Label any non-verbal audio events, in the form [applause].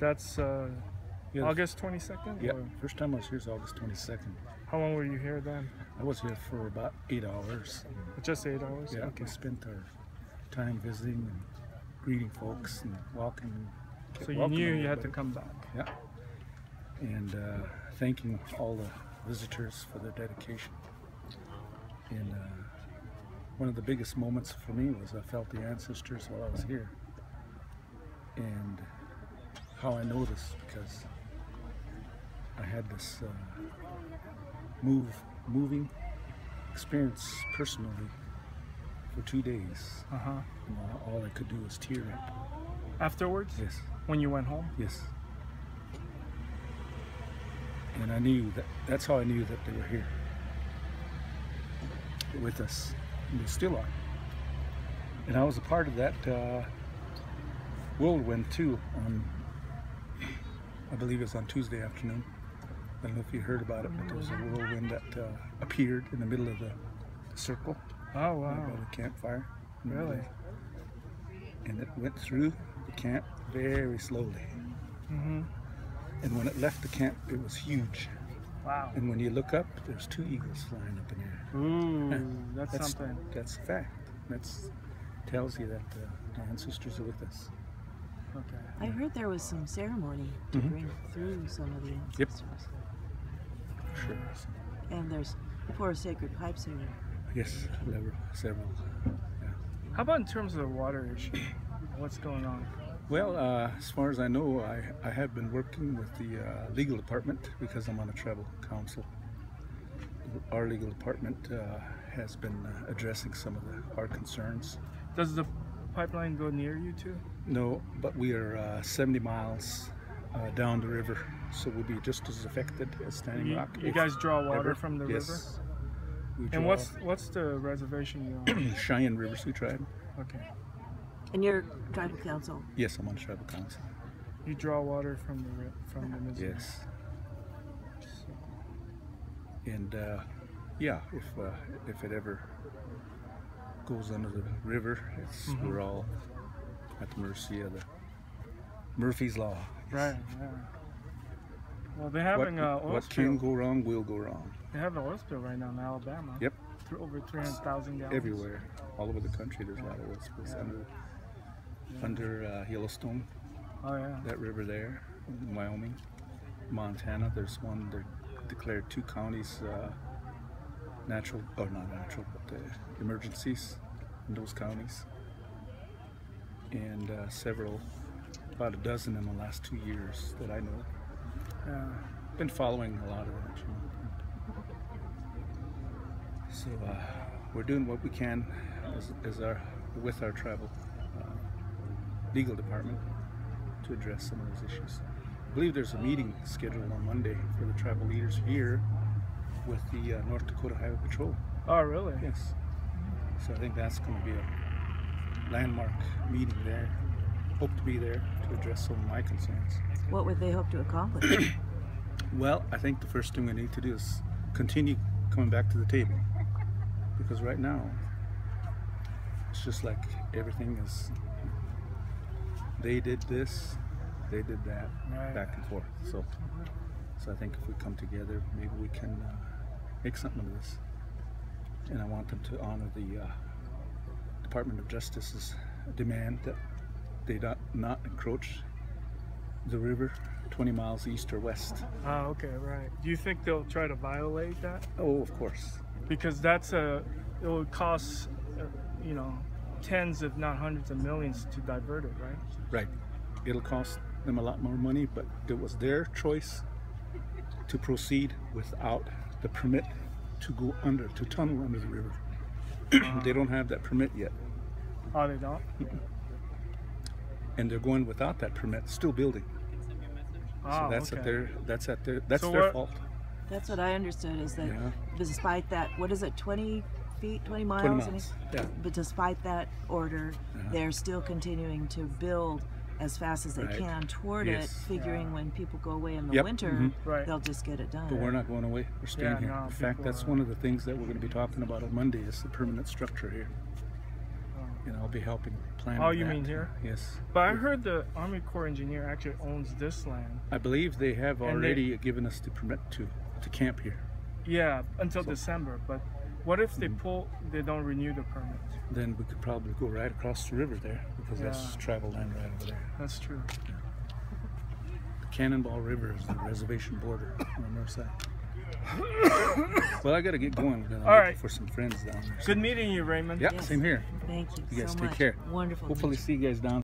That's uh, August 22nd? Yeah, first time I was here is August 22nd. How long were you here then? I was here for about eight hours. Just eight hours? Yeah, Okay. we spent our time visiting and greeting folks and walking. So you knew you had to come back. Yeah, and uh, thanking all the visitors for their dedication. And uh, one of the biggest moments for me was I felt the ancestors while I was here, and how I know this because I had this uh, move, moving experience personally for two days. Uh huh. And all, I could do was tear up. Afterwards, Yes. when you went home? Yes. And I knew that that's how I knew that they were here with us. And they still are. And I was a part of that uh, whirlwind too on, I believe it was on Tuesday afternoon. I don't know if you heard about it, but there was a whirlwind that uh, appeared in the middle of the circle Oh, by wow. the campfire. Really? And it went through the camp very slowly. Mm-hmm. And when it left the camp, it was huge. Wow. And when you look up, there's two eagles flying up in the air. Ooh, that's, That's something. That's a fact. That's tells you that uh, the ancestors are with us. Okay. I heard there was some ceremony to Mhm. bring through some of the Yep. Sure. And there's four sacred pipes in here. Yes, several. several. Yeah. How about in terms of the water issue? What's going on? Well, uh, as far as I know, I, I have been working with the uh, legal department because I'm on a tribal council. Our legal department uh, has been uh, addressing some of the, our concerns. Does the pipeline go near you too? No, but we are uh, 70 miles uh, down the river, so we'll be just as affected as Standing You, Rock. you guys draw water ever. from the river? yes. We And what's what's the reservation you're on? [clears throat] Cheyenne River Sioux Tribe? okay. And your tribal council. Yes, I'm on the tribal council. You draw water from the ri- from the Missouri. Yes, and uh, yeah, if uh, if it ever goes under the river, it's Mhm. we're all at the mercy of the Murphy's Law. Right. Yeah. Well, they're having what, a oil what spill. can go wrong will go wrong. They have an oil spill right now in Alabama. Yep. Th- Over 300,000 gallons. Everywhere, all over the country, there's a lot of oil spills Yeah. under under uh, Yellowstone, Oh yeah. that river there, in Wyoming, Montana. There's one. They're declared two counties uh, natural, or not natural, but uh, emergencies in those counties, and uh, several, about a dozen in the last two years that I know. Yeah. Been following a lot of that. So uh, we're doing what we can as, as our with our tribal uh, legal department to address some of those issues. I believe there's a meeting scheduled on Monday for the tribal leaders here with the uh, North Dakota Highway Patrol. Oh really? Yes. So I think that's going to be a landmark meeting there. Hope to be there to address some of my concerns. What would they hope to accomplish? [coughs] Well, I think the first thing we need to do is continue coming back to the table. Because right now, it's just like everything is, they did this, they did that, Right. back and forth. So, so I think if we come together, maybe we can uh, make something of this. And I want them to honor the uh, Department of Justice's demand that they not, not encroach the river 20 miles east or west. Oh okay, right. Do you think they'll try to violate that? Oh, of course. Because that's a it would cost uh, you know tens if not hundreds of millions to divert it, right? Right. It'll cost them a lot more money, but it was their choice to proceed without the permit to go under, to tunnel under the river. [clears throat] they don't have that permit yet, Oh they don't? [clears throat] and they're going without that permit, still building. Oh, so that's okay. at their, that's at their, that's So their what- fault. That's what I understood is that Yeah. despite that, what is it, 20 feet, 20 miles? 20 I mean, miles. Yeah. But despite that order, Uh-huh. they're still continuing to build as fast as they Right. can toward Yes. it, figuring Yeah. when people go away in the Yep. winter, Mhm. Right. they'll just get it done. But we're not going away. We're staying Yeah, here. no, In fact, that's are- one of the things that we're going to be talking about on Monday is the permanent structure here. Oh. and I'll be helping plan. Oh, you that. mean here? Yes. But I heard the Army Corps engineer actually owns this land. I believe they have And they- already given us the permit to to camp here. Yeah, until So- December. But what if they Mhm. pull? They don't renew the permit. Then we could probably go right across the river there because that's Yeah. travel land right over there. That's true. The Cannonball River is the reservation border on the north side. [coughs] well, I got to get going. I'm All looking right. for some friends down there. Good meeting you, Raymond. Yeah, Yes. same here. Thank you, You guys so take much. care. Wonderful. Hopefully, see you guys down.